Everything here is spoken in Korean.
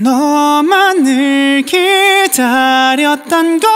너만을 기다렸던 걸